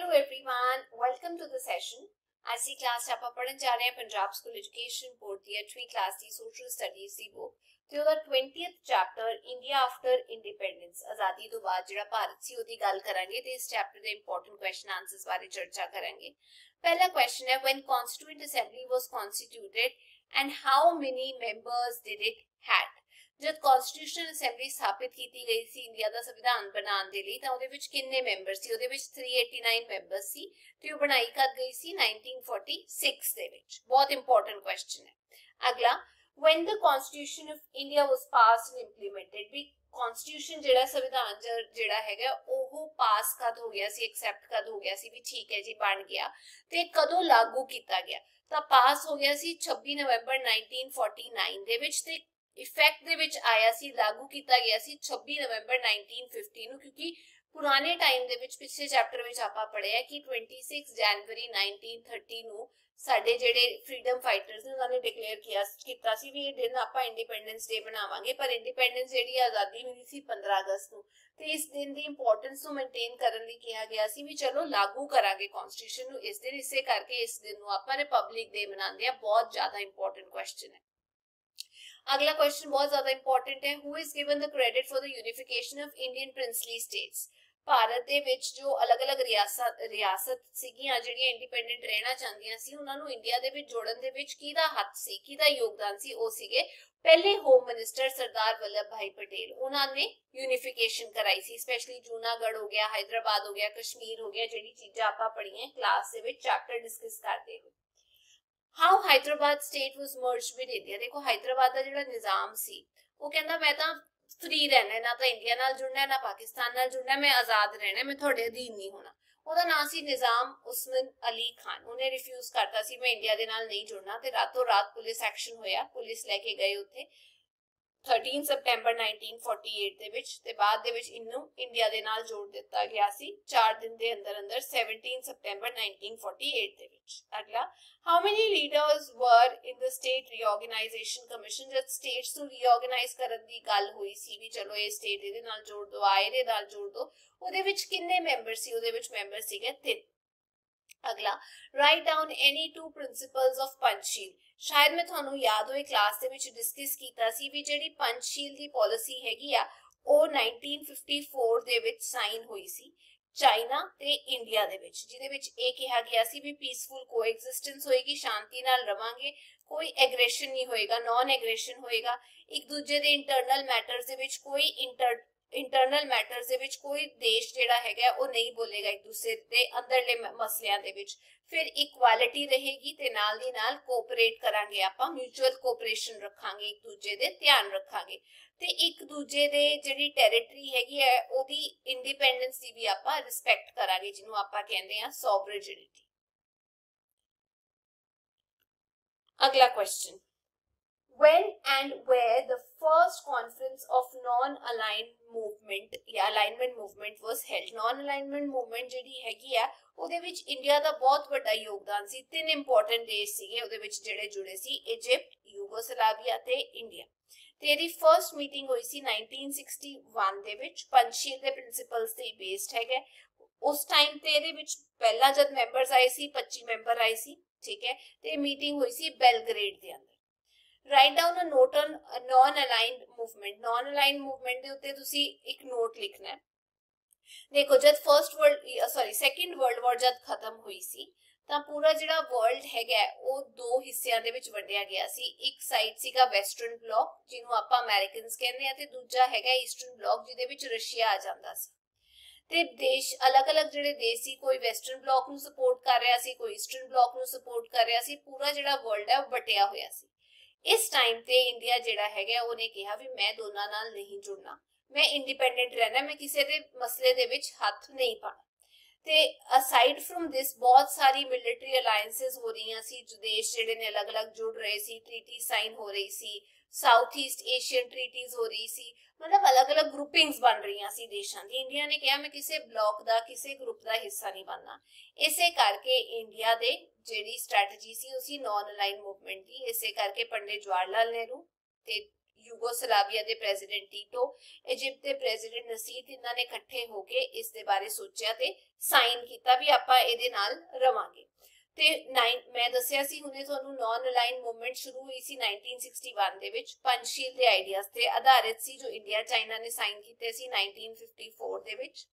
Hello everyone, welcome to the session. ਅੱਜ ਦੀ class 'ਚ ਆਪਾਂ ਪੜਨ ਜਾ ਰਹੇ ਹਾਂ ਪੰਜਾਬ ਸਕੂਲ ਐਜੂਕੇਸ਼ਨ ਬੋਰਡ ਦੀ 8ਵੀਂ ਕਲਾਸ ਦੀ ਸੋਸ਼ਲ ਸਟੱਡੀਜ਼ ਦੀ ਬੁੱਕ ਤੇ ਉਹਦਾ 20th chapter India after independence ਆਜ਼ਾਦੀ ਤੋਂ ਬਾਅਦ ਜਿਹੜਾ ਭਾਰਤ ਸੀ ਉਹਦੀ ਗੱਲ ਕਰਾਂਗੇ ਤੇ ਇਸ ਚੈਪਟਰ ਦੇ ਇੰਪੋਰਟੈਂਟ ਕੁਐਸਚਨ ਆਨਸਰਸ ਬਾਰੇ ਚਰਚਾ ਕਰਾਂਗੇ ਪਹਿਲਾ ਕੁਐਸਚਨ ਹੈ when constituent assembly was constituted and how many members did it had? ਜਦ ਕਨਸਟੀਟਿਊਸ਼ਨਲ ਅਸੈਂਬਲੀ ਸਥਾਪਿਤ ਕੀਤੀ ਗਈ ਸੀ ਇੰਡੀਆ ਦਾ ਸੰਵਿਧਾਨ ਬਣਾਉਣ ਦੇ ਲਈ, ਤਾਂ ਉਹਦੇ ਵਿੱਚ ਕਿੰਨੇ ਮੈਂਬਰ ਸੀ? ਉਹਦੇ ਵਿੱਚ 389 ਮੈਂਬਰ ਸੀ, ਤੇ ਉਹ ਬਣਾਈ ਕਦ ਗਈ ਸੀ? 1946 ਦੇ ਵਿੱਚ। ਬਹੁਤ ਇੰਪੋਰਟੈਂਟ ਕੁਐਸਚਨ ਹੈ। ਅਗਲਾ, when the constitution of india was passed and implemented, ਵੀ ਕਨਸਟੀਟਿਊਸ਼ਨ ਜਿਹੜਾ ਸੰਵਿਧਾਨ ਜਿਹੜਾ ਹੈਗਾ, ਉਹ ਪਾਸ ਕਦ ਹੋ ਗਿਆ ਸੀ? ਐਕਸੈਪਟ ਕਦ ਹੋ ਗਿਆ ਸੀ? ਵੀ ਠੀਕ ਹੈ ਜੀ, ਬਣ ਗਿਆ। ਤੇ ਕਦੋਂ ਲਾਗੂ ਕੀਤਾ ਗਿਆ? ਤਾਂ ਪਾਸ ਹੋ ਗਿਆ ਸੀ 26 ਨਵੰਬਰ 1949 ਦੇ ਵਿੱਚ, ਤੇ ਇਫੈਕਟ ਦੇ ਵਿੱਚ ਆਇਆ ਸੀ, ਲਾਗੂ ਕੀਤਾ ਗਿਆ ਸੀ 26 ਨਵੰਬਰ 1950 ਨੂੰ, ਕਿਉਂਕਿ ਪੁਰਾਣੇ ਟਾਈਮ ਦੇ ਵਿੱਚ ਪਿਛਲੇ ਚੈਪਟਰ ਵਿੱਚ ਆਪਾਂ ਪੜ੍ਹਿਆ ਕਿ 26 ਜਨਵਰੀ 1930 ਨੂੰ ਸਾਡੇ ਜਿਹੜੇ ਫਰੀडम ਫਾਈਟਰਸ ਨੇ, ਉਹਨਾਂ ਨੇ ਡਿਕਲੇਅਰ ਕੀਤਾ ਸੀ ਵੀ ਇਹ ਦਿਨ ਆਪਾਂ ਇੰਡੀਪੈਂਡੈਂਸ ਡੇ ਬਣਾਵਾਂਗੇ ਪਰ ਇੰਡੀਪੈਂਡੈਂਸ ਜਿਹੜੀ ਆਜ਼ਾਦੀ ਮਿਲੀ ਸੀ 15 ਅਗਸਤ ਨੂੰ। ਤੇ ਇਸ ਦਿਨ ਦੀ ਇੰਪੋਰਟੈਂਸ ਨੂੰ ਮੇਨਟੇਨ ਕਰਨ ਲਈ ਕਿਹਾ ਗਿਆ ਸੀ ਵੀ ਚਲੋ ਲਾਗੂ ਕਰਾਂਗੇ ਕਨਸਟੀਟਿਊਸ਼ਨ ਨੂੰ, ਇਸ ਦਿਨ ਇਸੇ ਕਰਕੇ ਇਸ ਦਿਨ ਨੂੰ ਆਪਾਂ ਰਿਪਬਲਿਕ ਡੇ ਮਨਾਉਂਦੇ ਆ ਬਹੁਤ ਜ਼ਿਆਦਾ ਇੰਪੋਰਟੈਂਟ ਕੁਐਸਚਨ ਹੈ। अगला क्वेश्चन बहुत ज्यादा इंपॉर्टेंट है who is given the credit for the unification of Indian princely states Bharat ਦੇ ਵਿੱਚ ਜੋ ਅਲੱਗ-ਅਲੱਗ ਰਿਆਸਤ ਰਿਆਸਤ ਸੀਗੀਆਂ ਜਿਹੜੀਆਂ ਇੰਡੀਪੈਂਡੈਂਟ ਰਹਿਣਾ ਚਾਹੁੰਦੀਆਂ ਸੀ ਉਹਨਾਂ ਨੂੰ ਇੰਡੀਆ ਦੇ ਵਿੱਚ ਜੋੜਨ ਦੇ ਵਿੱਚ ਕਿਹਦਾ ਹੱਥ ਸੀ ਕਿਹਦਾ ਯੋਗਦਾਨ ਸੀ ਉਹ ਸੀਗੇ ਪਹਿਲੇ ਹੋਮ ਮਿਨਿਸਟਰ ਸਰਦਾਰ ਵੱਲਭ ਭਾਈ ਪਟੇਲ ਉਹਨਾਂ ਨੇ ਯੂਨੀਫਿਕੇਸ਼ਨ ਕਰਾਈ ਸੀ ਸਪੈਸ਼ਲੀ ਜੂਨਾਗੜ੍ਹ ਹੋ ਗਿਆ ਹైదరాబాద్ ਹੋ ਗਿਆ ਕਸ਼ਮੀਰ ਹੋ ਗਿਆ ਜਿਹੜੀ ਚੀਜ਼ਾਂ ਆਪਾਂ ਪੜ੍ਹੀਆਂ ਕਲਾਸ ਦੇ ਵਿੱਚ ਚੈਪਟਰ ਡਿਸਕਸ ਕਰਦੇ ਹੋ how Hyderabad state was merged with India ਦੇਖੋ ਹਾਈਦਰਾਬਾਦ ਦਾ ਜਿਹੜਾ ਨਿਜ਼ਾਮ ਸੀ, ਉਹ ਕਹਿੰਦਾ ਮੈਂ ਤਾਂ ਫਰੀ ਰਹਿਣਾ, ਨਾ ਤਾਂ ਇੰਡੀਆ ਨਾਲ ਜੁੜਨਾ, ਨਾ ਪਾਕਿਸਤਾਨ ਨਾਲ ਜੁੜਨਾ, ਮੈਂ ਆਜ਼ਾਦ ਰਹਿਣਾ, ਮੈਂ ਤੁਹਾਡੇ ਅਧੀਨ ਨਹੀਂ ਹੋਣਾ। ਉਹਦਾ ਨਾਂ ਸੀ ਨਿਜ਼ਾਮ ਉਸਮਨ ਅਲੀ ਖਾਨ। ਉਹਨੇ ਰਿਫਿਊਜ਼ ਕਰਤਾ ਸੀ, ਮੈਂ ਇੰਡੀਆ ਦੇ ਨਾਲ ਨਹੀਂ ਜੁੜਨਾ, ਤੇ ਰਾਤੋਂ ਰਾਤ ਪੁਲਿਸ ਐਕਸ਼ਨ ਹੋਇਆ, ਪੁਲਿਸ ਲੈ ਕੇ ਗਏ ਉੱਥੇ। 13 ਸਪਟੈਂਬਰ 1948 ਦੇ ਵਿੱਚ ਤੇ ਬਾਅਦ ਦੇ ਵਿੱਚ ਇਹਨੂੰ ਇੰਡੀਆ ਦੇ ਨਾਲ ਜੋੜ ਦਿੱਤਾ ਗਿਆ ਸੀ। 4 ਦਿਨ ਦੇ ਅੰਦਰ ਅੰਦਰ 17 ਸਪਟੈਂਬਰ 1948 ਦੇ ਵਿੱਚ। ਅਗਲਾ how many leaders were in the state reorganisation commission ਜਦ ਸਟੇਟਸ ਨੂੰ ਰੀਆਰਗੇਨਾਈਜ਼ ਕਰਨ ਦੀ ਗੱਲ ਹੋਈ ਸੀ ਵੀ ਚਲੋ ਇਹ ਸਟੇਟ ਇਹਦੇ ਨਾਲ ਜੋੜ ਦੋ, ਆਏ ਦੇ ਨਾਲ ਜੋੜ ਦੋ, ਉਹਦੇ ਵਿੱਚ ਕਿੰਨੇ ਮੈਂਬਰ ਸੀ? ਉਹਦੇ ਵਿੱਚ ਮੈਂਬਰ ਸੀਗੇ ਤਿੰਨ। ਅਗਲਾ write down any two principles of Panchsheel ਸ਼ਾਇਦ ਮੈਂ ਤੁਹਾਨੂੰ ਯਾਦ ਹੋਏ ਕਲਾਸ ਦੇ ਵਿੱਚ ਡਿਸਕਸ ਕੀਤਾ ਸੀ ਵੀ ਜਿਹੜੀ ਪੰਚਸ਼ੀਲ ਦੀ ਪਾਲਿਸੀ ਹੈਗੀ ਆ, ਉਹ 1954 ਦੇ ਵਿੱਚ ਸਾਈਨ ਹੋਈ ਸੀ, ਚਾਈਨਾ ਤੇ ਇੰਡੀਆ ਦੇ ਵਿੱਚ, ਜਿਹਦੇ ਵਿੱਚ ਇਹ ਕਿਹਾ ਗਿਆ ਸੀ ਵੀ ਪੀਸਫੁਲ ਕੋਐਗਜ਼ਿਸਟੈਂਸ ਹੋਏਗੀ, ਸ਼ਾਂਤੀ ਨਾਲ ਰਵਾਂਗੇ ਕੋਈ ਐਗਰੈਸ਼ਨ ਨਹੀਂ ਹੋਏਗਾ ਨਾਨ ਐਗਰੈਸ਼ਨ ਹੋਏਗਾ। ਇੱਕ ਦੂਜੇ ਦੇ ਇੰਟਰਨਲ ਮੈਟਰਸ ਦੇ ਵਿੱਚ ਕੋਈ ਇੰਟਰ ਇੰਟਰਨਲ ਮੈਟਰਸ ਦੇ ਵਿੱਚ ਕੋਈ ਦੇਸ਼ ਜਿਹੜਾ ਹੈਗਾ ਉਹ ਨਹੀਂ ਬੋਲੇਗਾ ਇੱਕ ਦੂਸਰੇ ਦੇ ਅੰਦਰਲੇ ਮਸਲਿਆਂ ਦੇ ਵਿੱਚ। ਫਿਰ ਇਕੁਐਲਿਟੀ ਰਹੇਗੀ ਤੇ ਨਾਲ ਦੀ ਨਾਲ ਕੋਆਪਰੇਟ ਕਰਾਂਗੇ ਆਪਾਂ ਮਿਊਚੁਅਲ ਕੋਆਪਰੇਸ਼ਨ ਰੱਖਾਂਗੇ ਇੱਕ ਦੂਜੇ ਦੇ, ਧਿਆਨ ਰੱਖਾਂਗੇ। ਤੇ ਇੱਕ ਦੂਜੇ ਦੇ ਜਿਹੜੀ ਟੈਰੀਟਰੀ ਹੈਗੀ ਹੈ, ਉਹਦੀ ਇੰਡੀਪੈਂਡੈਂਸ ਦੀ ਵੀ ਆਪਾਂ ਰਿਸਪੈਕਟ ਕਰਾਂਗੇ, ਜਿਹਨੂੰ ਆਪਾਂ ਕਹਿੰਦੇ ਆ ਸੋਵਰੇਨਿਟੀ ਅਗਲਾ question when and where the first conference of non-aligned movement ਜਾਂ alignment movement was held. Non-alignment movement ਜਿਹੜੀ ਹੈਗੀ ਆ, ਉਹਦੇ ਵਿੱਚ ਇੰਡੀਆ ਦਾ ਬਹੁਤ ਵੱਡਾ ਯੋਗਦਾਨ ਸੀ, ਤਿੰਨ ਇੰਪੋਰਟੈਂਟ ਦੇਸ਼ ਸੀਗੇ, ਉਹਦੇ ਵਿੱਚ ਜਿਹੜੇ ਜੁੜੇ ਸੀ ਇਜਿਪਟ ਯੂਗੋਸਲਾਵੀਆ ਤੇ ਇੰਡੀਆ ਤੇ ਇਹਦੀ ਫਰਸਟ ਮੀਟਿੰਗ ਹੋਈ ਸੀ 1961 ਦੇ ਵਿੱਚ ਪੰਚਸ਼ੀਲ ਦੇ ਪ੍ਰਿੰਸੀਪਲਸ ਤੇ ਬੇਸਡ ਹੈਗਾ। ਉਸ ਟਾਈਮ ਤੇ ਇਹਦੇ ਵਿੱਚ ਪਹਿਲਾਂ ਜਦ ਮੈਂਬਰਸ ਆਏ ਸੀ 25 ਮੈਂਬਰ ਆਏ ਸੀ ਠੀਕ ਹੈ, ਤੇ ਮੀਟਿੰਗ ਹੋਈ ਸੀ ਬੈਲਗ੍ਰੇਡ ਦੇ ਅੰਦਰ। Write down a note on non aligned movement non aligned movement ਦੇ ਉੱਤੇ ਤੁਸੀਂ ਇੱਕ ਨੋਟ ਲਿਖਣਾ ਹੈ। ਦੇਖੋ, ਜਦ first world sorry second world war ਜਦ ਖਤਮ ਹੋਈ ਸੀ, ਤਾਂ ਪੂਰਾ ਜਿਹੜਾ ਵਰਲਡ ਹੈਗਾ ਉਹ ਦੋ ਹਿੱਸਿਆਂ ਦੇ ਵਿੱਚ ਵੰਡਿਆ ਗਿਆ ਸੀ। ਇੱਕ ਸਾਈਡ ਸੀਗਾ ਵੈਸਟਰਨ ਬਲੌਕ ਜਿਹਨੂੰ ਆਪਾਂ ਅਮਰੀਕਨਸ ਕਹਿੰਦੇ ਆ ਤੇ ਦੂਜਾ ਹੈਗਾ ਈਸਟਰਨ ਬਲੌਕ ਜਿਹਦੇ ਵਿੱਚ ਰਸ਼ੀਆ ਆ ਜਾਂਦਾ ਸੀ। ਤੇ ਦੇਸ਼, ਅਲੱਗ-ਅਲੱਗ ਜਿਹੜੇ ਦੇਸ਼ ਸੀ, ਕੋਈ ਵੈਸਟਰਨ ਬਲੌਕ ਨੂੰ ਸਪੋਰਟ ਕਰ ਰਿਹਾ ਸੀ, ਕੋਈ ਈਸਟਰਨ ਬਲੌਕ ਨੂੰ ਸਪੋਰਟ ਕਰ ਰਿਹਾ ਸੀ, ਪੂਰਾ ਜਿਹੜਾ ਵਰਲਡ ਹੈ ਉਹ ਵਟਿਆ ਹੋਇਆ ਸੀ। ਇਸ ਟਾਈਮ ਤੇ ਇੰਡੀਆ ਜਿਹੜਾ ਹੈਗਾ, ਉਹਨੇ ਕਿਹਾ ਵੀ ਮੈਂ ਦੋਨਾਂ ਨਾਲ ਨਹੀਂ ਜੁੜਨਾ। ਮੈਂ ਇੰਡੀਪੈਂਡੈਂਟ ਰਹਿਣਾ, ਮੈਂ ਕਿਸੇ ਦੇ ਮਸਲੇ ਦੇ ਵਿੱਚ ਹੱਥ ਨਹੀਂ ਪਾਣਾ ਤੇ ਅਸਾਈਡ ਫਰਮ ਦਿਸ ਬਹੁਤ ਸਾਰੀ ਮਿਲਟਰੀ ਅਲਾਈਐਂਸਸ ਹੋ ਰਹੀਆਂ ਸੀ, ਦੇਸ਼ ਜਿਹੜੇ ਨੇ ਅਲੱਗ-ਅਲੱਗ ਜੁੜ ਰਹੇ ਸੀ ਟ੍ਰੀਟੀ ਸਾਈਨ ਹੋ ਰਹੀ ਸੀ ਸਾਊਥ ਈਸਟ ਏਸ਼ੀਅਨ ਟ੍ਰੀਟੀਜ਼ ਹੋ ਰਹੀ ਸੀ, ਮਤਲਬ ਅਲੱਗ-ਅਲੱਗ ਗਰੁੱਪਿੰਗਸ ਬਣ ਰਹੀਆਂ ਸੀ ਦੇਸ਼ਾਂ ਦੀ ਇੰਡੀਆ ਨੇ ਕਿਹਾ, ਮੈਂ ਕਿਸੇ ਬਲੌਕ ਦਾ, ਕਿਸੇ ਗਰੁੱਪ ਦਾ ਹਿੱਸਾ ਨਹੀਂ ਬਣਨਾ। ਇਸੇ ਕਰਕੇ ਇੰਡੀਆ ਦੇ ਜਿਹੜੀ ਸਟ੍ਰੈਟਜੀ ਸੀ, ਉਸੇ ਨਾਨ ਅਲਾਈਨ ਮੂਵਮੈਂਟ ਦੀ। ਇਸੇ ਕਰਕੇ ਪੰਡਿਤ ਜਵਾਹਰ ਲਾਲ ਨਹਿਰੂ ਤੇ ਯੂਗੋਸਲਾਵੀਆ ਦੇ ਪ੍ਰੈਜ਼ੀਡੈਂਟ ਟੀਟੋ, ਇਜਿਪਟ ਦੇ ਪ੍ਰੈਜ਼ੀਡੈਂਟ ਨਸੀਰ ਇਹਨਾਂ ਨੇ ਇਕੱਠੇ ਹੋ ਕੇ ਇਸ ਦੇ ਬਾਰੇ ਸੋਚਿਆ ਤੇ ਸਾਈਨ ਕੀਤਾ ਵੀ ਆਪਾਂ ਇਹਦੇ ਨਾਲ ਰਵਾਂਗੇ। ਤੇ 9 ਮੈਂ ਦੱਸਿਆ ਸੀ, ਹੁਣੇ ਤੁਹਾਨੂੰ ਨਾਨ ਅਲਾਈਨ ਮੂਵਮੈਂਟ ਸ਼ੁਰੂ ਹੋਈ ਸੀ 1961 ਦੇ ਵਿੱਚ ਪੰਚਸ਼ੀਲ ਦੇ ਆਈਡੀਆਜ਼ ਤੇ ਆਧਾਰਿਤ ਸੀ, ਜੋ ਇੰਡੀਆ ਚਾਈਨਾ ਨੇ ਸਾਈਨ ਕੀਤੇ ਸੀ 1954 ਦੇ ਵਿੱਚ।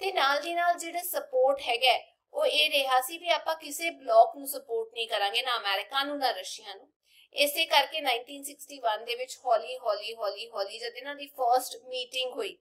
ਤੇ ਨਾਲ ਦੀ ਨਾਲ ਜਿਹੜਾ ਸਪੋਰਟ ਹੈਗਾ, ਉਹ ਇਹ ਰਿਹਾ ਸੀ ਵੀ ਆਪਾਂ ਕਿਸੇ ਬਲੌਕ ਨੂੰ ਸਪੋਰਟ ਨਹੀਂ ਕਰਾਂਗੇ, ਨਾ ਅਮਰੀਕਾ ਨੂੰ, ਨਾ ਰਸ਼ੀਆ ਨੂੰ। ਇਸੇ ਕਰਕੇ 1961 ਦੇ ਵਿੱਚ ਹੌਲੀ ਹੌਲੀ ਹੌਲੀ ਹੌਲੀ ਜਦ ਇਹਨਾਂ ਦੀ ਫਰਸਟ ਮੀਟਿੰਗ ਹੋਈ,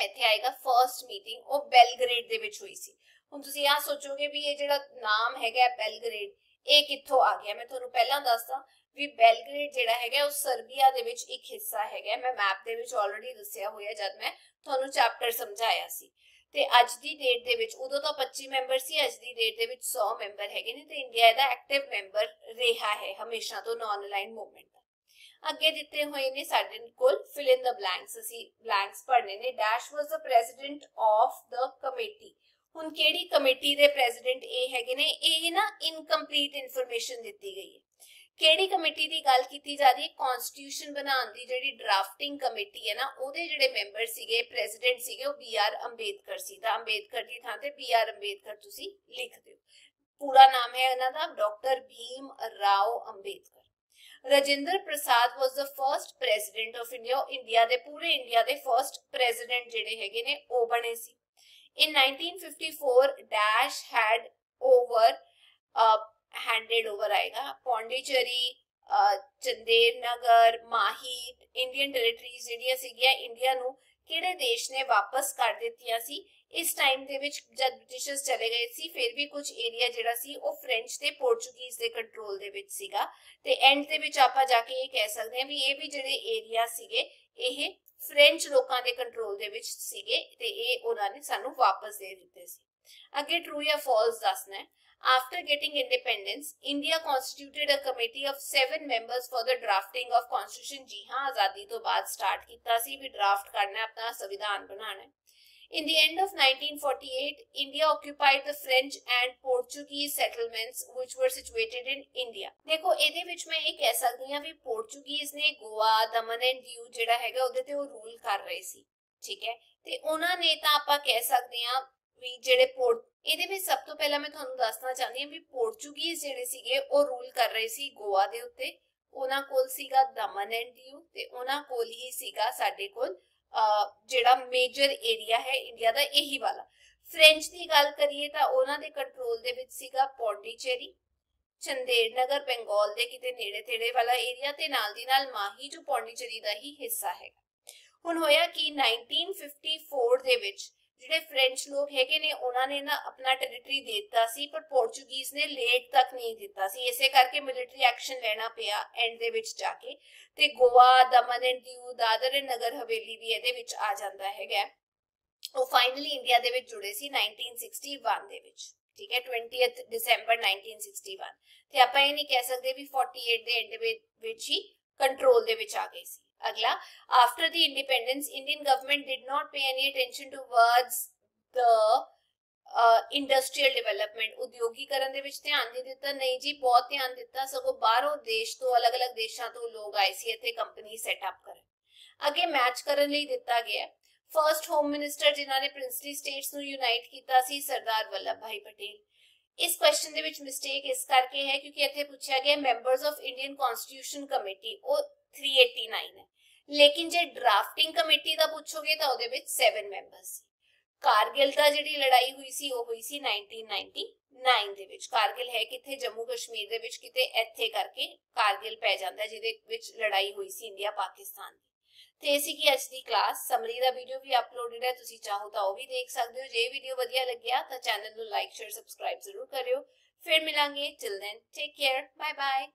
ਇੱਥੇ ਆਏਗਾ ਫਰਸਟ ਮੀਟਿੰਗ ਉਹ ਬੈਲਗ੍ਰੇਡ ਦੇ ਵਿੱਚ ਹੋਈ ਸੀ। ਹੁਣ ਤੁਸੀਂ ਆ ਸੋਚੋਗੇ ਵੀ ਇਹ ਜਿਹੜਾ ਨਾਮ ਹੈਗਾ ਬੈਲਗ੍ਰੇਡ, ਇਹ ਕਿੱਥੋਂ ਆ ਗਿਆ? ਮੈਂ ਤੁਹਾਨੂੰ ਪਹਿਲਾਂ ਦੱਸਦਾ ਵੀ ਬੈਲਗ੍ਰੇਡ ਜਿਹੜਾ ਹੈਗਾ ਉਹ ਸਰਬੀਆ ਦੇ ਵਿੱਚ ਇੱਕ ਹਿੱਸਾ ਹੈਗਾ ਮੈਂ ਮੈਪ ਦੇ ਵਿੱਚ ਆਲਰੇਡੀ ਦੱਸਿਆ ਹੋਇਆ ਜਦ ਮੈਂ ਤੁਹਾਨੂੰ ਚੈਪਟਰ ਸਮਝਾਇਆ ਸੀ। ਤੇ ਅੱਜ ਦੀ ਡੇਟ ਦੇ ਵਿੱਚ, ਉਦੋਂ ਤਾਂ 25 ਮੈਂਬਰ ਸੀ, ਅੱਜ ਦੀ ਡੇਟ ਦੇ ਵਿੱਚ 100 ਮੈਂਬਰ ਹੈਗੇ ਨੇ ਤੇ ਇੰਡੀਆ ਦਾ ਐਕਟਿਵ ਮੈਂਬਰ ਰਿਹਾ ਹੈ ਹਮੇਸ਼ਾ ਤੋਂ ਨਾਨ ਅਲਾਈਨ ਮੂਵਮੈਂਟ ਦਾ। ਅੱਗੇ ਦਿੱਤੇ ਹੋਏ ਨੇ ਸਾਡੇ ਕੋਲ ਫਿਲ ਇਨ ਦਾ ਬਲੈਂਕਸ ਅਸੀਂ ਬਲੈਂਕਸ ਪੜਨੇ ਨੇ। Dash was the president of the committee ਹੁਣ ਕਿਹੜੀ ਕਮੇਟੀ ਦੇ ਪ੍ਰੈਜ਼ੀਡੈਂਟ ਇਹ ਹੈਗੇ ਨੇ, ਇਹ ਨਾ ਇਨਕੰਪਲੀਟ ਇਨਫੋਰਮੇਸ਼ਨ ਦਿੱਤੀ ਗਈ ਹੈ। ਕਿਹੜੀ ਕਮੇਟੀ ਦੀ ਗੱਲ ਕੀਤੀ ਜਾ ਰਹੀ ਹੈ? ਕਨਸਟੀਟਿਊਸ਼ਨ ਬਣਾਉਣ ਦੀ ਜਿਹੜੀ ਡਰਾਫਟਿੰਗ ਕਮੇਟੀ ਹੈ ਨਾ, ਉਹਦੇ ਜਿਹੜੇ ਮੈਂਬਰ ਸੀਗੇ ਪ੍ਰੈਜ਼ੀਡੈਂਟ ਸੀਗੇ, ਉਹ ਬੀ ਆਰ ਅੰਬੇਦਕਰ ਸੀ। ਤਾਂ ਅੰਬੇਦਕਰ ਦੀ ਥਾਂ ਤੇ ਬੀ ਆਰ ਅੰਬੇਦਕਰ ਤੁਸੀਂ ਲਿਖ ਦਿਓ। ਪੂਰਾ ਨਾਮ ਹੈ ਇਹਨਾਂ ਦਾ, doctor Bhim Rao Ambedkar. Rajinder Prasad was the first president of India India ਦੇ, ਪੂਰੇ ਇੰਡੀਆ ਦੇ ਫਰਸਟ ਪ੍ਰੈਜ਼ੀਡੈਂਟ ਜਿਹੜੇ ਹੈਗੇ ਨੇ, ਉਹ ਬਣੇ ਸੀ। In 1954 dash had over uh, handed over ਆਏਗਾ ਪੌਂਡੀਚੇਰੀ ਚੰਦੇਰ ਨਗਰ ਮਾਹੀ ਇੰਡੀਅਨ ਟੈਰੀਟਰੀਜ਼ ਜਿਹੜੀਆਂ ਸੀਗੀਆਂ ਇੰਡੀਆ ਨੂੰ ਕਿਹੜੇ ਦੇਸ਼ ਨੇ ਵਾਪਸ ਕਰ ਦਿੱਤੀਆਂ ਸੀ? ਇਸ ਟਾਈਮ ਦੇ ਵਿੱਚ ਜਦ ਬ੍ਰਿਟਿਸ਼ਰਸ ਚਲੇ ਗਏ ਸੀ ਫਿਰ ਵੀ ਕੁਝ ਏਰੀਆ ਜਿਹੜਾ ਸੀ ਉਹ ਫ੍ਰੈਂਚ ਤੇ ਪੋਰਚੁਗੀਜ਼ ਦੇ ਕੰਟਰੋਲ ਦੇ ਵਿੱਚ ਸੀਗਾ। ਤੇ ਐਂਡ ਦੇ ਵਿੱਚ ਆਪਾਂ ਜਾ ਕੇ ਇਹ ਕਹਿ ਸਕਦੇ ਹਾਂ ਵੀ ਇਹ ਵੀ ਜਿਹੜੇ ਏਰੀਆ ਸੀਗੇ ਇਹ ਫ੍ਰੈਂਚ ਲੋਕਾਂ ਦੇ ਕੰਟਰੋਲ ਦੇ ਵਿੱਚ ਸੀਗੇ ਤੇ ਇਹ ਉਹਨਾਂ ਨੇ ਸਾਨੂੰ ਵਾਪਸ ਦੇ ਦਿੱਤੇ ਸੀ ਅੱਗੇ ਟਰੂ ਜਾਂ ਫਾਲਸ ਦੱਸਣਾ ਹੈ After getting independence, India constituted a committee of seven members for the drafting of constitution. ਜੀ ਹਾਂ ਆਜ਼ਾਦੀ ਤੋਂ ਬਾਅਦ ਸਟਾਰਟ ਕੀਤਾ ਸੀ ਵੀ ਡਰਾਫਟ ਕਰਨਾ ਆਪਣਾ ਸੰਵਿਧਾਨ ਬਣਾਉਣਾ In the end of 1948, India occupied the French and Portuguese settlements which were situated in India. ਦੇਖੋ ਇਹਦੇ ਵਿੱਚ ਮੈਂ ਇਹ ਕਹਿ ਸਕਦੀ ਹਾਂ ਵੀ ਪੋਰਚੁਗੀਜ਼ ਨੇ ਗੋਆ ਦਮਨ ਐਂਡ ਦਿਊ ਜਿਹੜਾ ਹੈਗਾ ਉਹਦੇ ਤੇ ਉਹ ਰੂਲ ਕਰ ਰਹੇ ਸੀ ਠੀਕ ਹੈ ਤੇ ਉਹਨਾਂ ਨੇ ਤਾਂ ਆਪਾਂ ਕਹਿ ਸਕਦੇ ਹਾਂ ਵੀ ਜਿਹੜੇ ਪੋਰਟ ਇਹਦੇ ਵਿੱਚ ਸਭ ਤੋਂ ਪਹਿਲਾਂ ਮੈਂ ਤੁਹਾਨੂੰ ਦੱਸਣਾ ਚਾਹੁੰਦੀ ਹਾਂ ਵੀ ਪੋਰਚੁਗੀਜ਼ ਜਿਹੜੇ ਸੀਗੇ ਉਹ ਰੂਲ ਕਰ ਰਹੇ ਸੀ ਗੋਆ ਦੇ ਉੱਤੇ ਉਹਨਾਂ ਕੋਲ ਸੀਗਾ ਦਮਨ ਐਂਡ ਦਿਊ ਤੇ ਉਹਨਾਂ ਕੋਲ ਹੀ ਸੀਗਾ ਸਾਡੇ ਕੋਲ ਜਿਹੜਾ ਮੇਜਰ ਏਰੀਆ ਹੈ ਇੰਡੀਆ ਦਾ ਇਹੀ ਵਾਲਾ। ਫ੍ਰੈਂਚ ਦੀ ਗੱਲ ਕਰੀਏ ਤਾਂ ਉਹਨਾਂ ਦੇ ਕੰਟਰੋਲ ਦੇ ਵਿੱਚ ਸੀਗਾ ਪੌਂਡੀਚੇਰੀ ਚੰਦੇਰ ਨਗਰ ਬੰਗਾਲ ਦੇ ਕਿਤੇ ਨੇੜੇ ਤੇੜੇ ਵਾਲਾ ਏਰੀਆ ਤੇ ਨਾਲ ਦੀ ਨਾਲ ਮਾਹੀ ਜੋ ਪੌਂਡੀਚੇਰੀ ਦਾ ਹੀ ਹਿੱਸਾ ਹੈਗਾ। ਹੁਣ ਹੋਇਆ ਕਿ 1954 ਦੇ ਵਿੱਚ ਜਿਹੜੇ ਫ੍ਰੈਂਚ ਲੋਕ ਹੈਗੇ ਨੇ, ਉਹਨਾਂ ਨੇ ਨਾ ਆਪਣਾ ਟੈਰੀਟਰੀ ਦੇ ਦਿੱਤਾ ਸੀ, ਪਰ ਪੋਰਚੁਗੀਜ਼ ਨੇ ਲੇਟ ਤੱਕ ਨਹੀਂ ਦਿੱਤਾ ਸੀ। ਇਸੇ ਕਰਕੇ ਮਿਲਟਰੀ ਐਕਸ਼ਨ ਲੈਣਾ ਪਿਆ ਐਂਡ ਦੇ ਵਿੱਚ ਜਾ ਕੇ। ਤੇ ਗੋਆ, ਦਮਨ ਐਂਡ ਦਿਊ, ਦਾਦਰ ਐਂਡ ਨਗਰ ਹਵੇਲੀ ਵੀ ਇਹਦੇ ਵਿੱਚ ਆ ਜਾਂਦਾ ਹੈਗਾ। ਉਹ ਫਾਈਨਲੀ ਇੰਡੀਆ ਦੇ ਵਿੱਚ ਜੁੜੇ ਸੀ 1961 ਦੇ ਵਿੱਚ, ਠੀਕ ਹੈ 20th ਦਸੰਬਰ 1961 ਤੇ ਆਪਾਂ ਇਹ ਨਹੀਂ ਕਹਿ ਸਕਦੇ ਵੀ 48 ਦੇ ਐਂਡ ਵਿੱਚ ਹੀ ਕੰਟਰੋਲ ਦੇ ਵਿੱਚ ਆ ਗਏ ਸੀ। ਅਗਲਾ after the independence, indian government did not pay any attention towards the industrial development ਉਦਯੋਗੀਕਰਨ ਦੇ ਵਿੱਚ ਧਿਆਨ ਨਹੀਂ ਦਿੱਤਾ ਨਹੀਂ ਜੀ ਬਹੁਤ ਧਿਆਨ ਦਿੱਤਾ ਸਗੋਂ ਬਾਹਰੋਂ ਦੇਸ਼ ਤੋਂ ਅਲੱਗ-ਅਲੱਗ ਦੇਸ਼ਾਂ ਤੋਂ ਲੋਕ ਆਏ ਸੀ ਇੱਥੇ ਕੰਪਨੀ ਸੈਟਅਪ ਕਰਨ ਅੱਗੇ ਮੈਚ ਕਰਨ ਲਈ ਦਿੱਤਾ ਗਿਆ ਫਰਸਟ ਹੋਮ ਮਿਨਿਸਟਰ ਜਿਨ੍ਹਾਂ ਨੇ ਪ੍ਰਿੰਸਲੀ ਸਟੇਟਸ ਨੂੰ ਯੂਨਾਈਟ ਕੀਤਾ ਸੀ ਸਰਦਾਰ ਵੱਲਭ ਭਾਈ ਪਟੇਲ ਇਸ ਕੁਐਸਚਨ ਦੇ ਵਿੱਚ ਮਿਸਟੇਕ ਇਸ ਕਰਕੇ ਹੈ ਕਿਉਂਕਿ ਇੱਥੇ ਪੁੱਛਿਆ ਗਿਆ members of Indian constitution committee ਉਹ 389 ਹੈ। ਲੇਕਿਨ ਜੇ ਡਰਾਫਟਿੰਗ ਕਮੇਟੀ ਦਾ ਪੁੱਛੋਗੇ ਤਾਂ ਉਹਦੇ ਵਿੱਚ 7 ਮੈਂਬਰਸ ਸੀ। ਕਾਰਗਿਲ ਦਾ ਜਿਹੜੀ ਲੜਾਈ ਹੋਈ ਸੀ, ਉਹ ਹੋਈ ਸੀ 1999 ਦੇ ਵਿੱਚ। ਕਾਰਗਿਲ ਹੈ ਕਿੱਥੇ? ਜੰਮੂ ਕਸ਼ਮੀਰ ਦੇ ਵਿੱਚ ਕਿਤੇ ਇੱਥੇ ਕਰਕੇ ਕਾਰਗਿਲ ਪੈ ਜਾਂਦਾ, ਜਿਹਦੇ ਵਿੱਚ ਲੜਾਈ ਹੋਈ ਸੀ ਇੰਡੀਆ ਪਾਕਿਸਤਾਨ ਦੀ। ਤੇ ਇਸੀ ਕੀ ਅੱਜ ਦੀ ਕਲਾਸ ਸਮਰੀ ਦਾ ਵੀਡੀਓ ਵੀ ਅਪਲੋਡਡ ਹੈ, ਤੁਸੀਂ ਚਾਹੋ ਤਾਂ ਉਹ ਵੀ ਦੇਖ ਸਕਦੇ ਹੋ। ਜੇ ਵੀਡੀਓ ਵਧੀਆ ਲੱਗਿਆ ਤਾਂ ਚੈਨਲ ਨੂੰ ਲਾਈਕ ਸ਼ੇਅਰ ਸਬਸਕ੍ਰਾਈਬ ਜ਼ਰੂਰ ਕਰਿਓ। ਫਿਰ ਮਿਲਾਂਗੇ। Till then take care bye bye